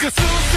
Cause